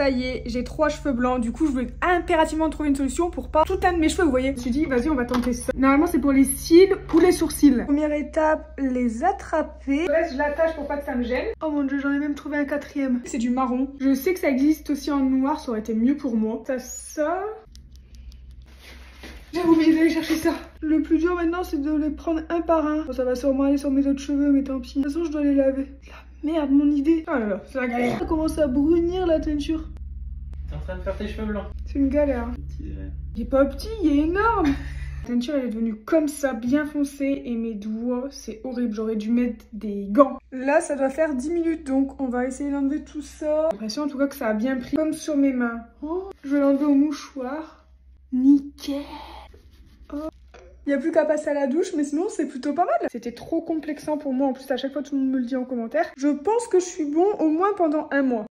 Ça y est, j'ai trois cheveux blancs. Du coup, je voulais impérativement trouver une solution pour pas tout teindre mes cheveux, vous voyez. Je me suis dit, vas-y, on va tenter ça. Normalement, c'est pour les cils ou les sourcils. Première étape, les attraper. Le reste, je l'attache pour pas que ça me gêne. Oh mon dieu, j'en ai même trouvé un quatrième. C'est du marron. Je sais que ça existe aussi en noir, ça aurait été mieux pour moi. Ça sort. J'ai oublié d'aller chercher ça. Le plus dur maintenant, c'est de les prendre un par un. Bon, ça va sûrement aller sur mes autres cheveux, mais tant pis. De toute façon, je dois les laver. La merde, mon idée. Oh là là, c'est la galère. Ça commence à brunir la teinture. T'es en train de faire tes cheveux blancs. C'est une galère. Il est pas petit, il est énorme. La teinture, elle est devenue comme ça, bien foncée. Et mes doigts, c'est horrible. J'aurais dû mettre des gants. Là, ça doit faire 10 minutes, donc on va essayer d'enlever tout ça. J'ai l'impression en tout cas que ça a bien pris, comme sur mes mains. Oh, je vais l'enlever au mouchoir. Nickel. Il n'y a plus qu'à passer à la douche, mais sinon c'est plutôt pas mal. C'était trop complexant pour moi, en plus à chaque fois tout le monde me le dit en commentaire. Je pense que je suis bon au moins pendant un mois.